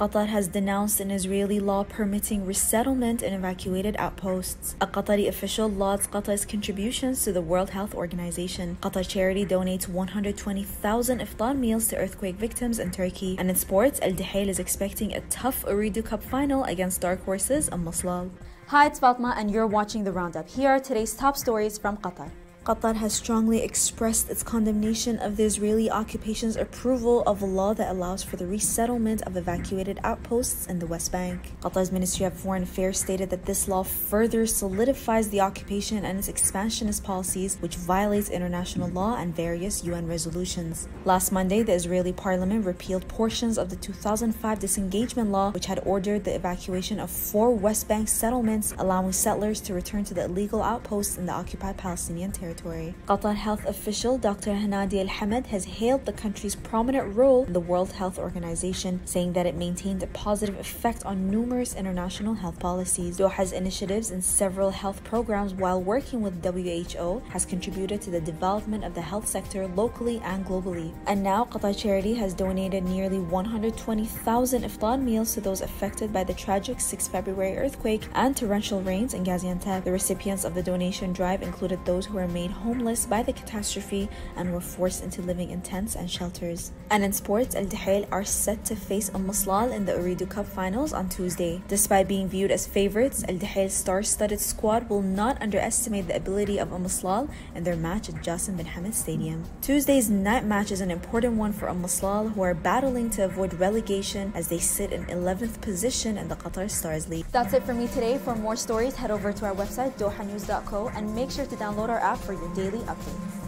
Qatar has denounced an Israeli law permitting resettlement in evacuated outposts. A Qatari official lauds Qatar's contributions to the World Health Organization. Qatar Charity donates 120,000 iftar meals to earthquake victims in Turkey. And in sports, Al Duhail is expecting a tough Ooredoo Cup final against dark horses Al Maslal. Hi, it's Fatma, and you're watching The Roundup. Here are today's top stories from Qatar. Qatar has strongly expressed its condemnation of the Israeli occupation's approval of a law that allows for the resettlement of evacuated outposts in the West Bank. Qatar's Ministry of Foreign Affairs stated that this law further solidifies the occupation and its expansionist policies, which violates international law and various UN resolutions. Last Monday, the Israeli parliament repealed portions of the 2005 disengagement law, which had ordered the evacuation of four West Bank settlements, allowing settlers to return to the illegal outposts in the occupied Palestinian territory territory. Qatar health official Dr. Hanadi Al Hamed has hailed the country's prominent role in the World Health Organization, saying that it maintained a positive effect on numerous international health policies. Doha's initiatives in several health programs while working with WHO has contributed to the development of the health sector locally and globally. And now Qatar Charity has donated nearly 120,000 iftar meals to those affected by the tragic 6 February earthquake and torrential rains in Gaziantep. The recipients of the donation drive included those who were made made homeless by the catastrophe and were forced into living in tents and shelters. And in sports, Al Duhail are set to face umm Al Maslal in the Ooredoo Cup finals on Tuesday. Despite being viewed as favorites, Al Duhail's star-studded squad will not underestimate the ability of umm Al Maslal in their match at Jassim bin Hamad Stadium. Tuesday's night match is an important one for umm Al Maslal, who are battling to avoid relegation as they sit in 11th position in the Qatar Stars League. That's it for me today. For more stories, head over to our website, dohanews.co, and make sure to download our app for your daily updates.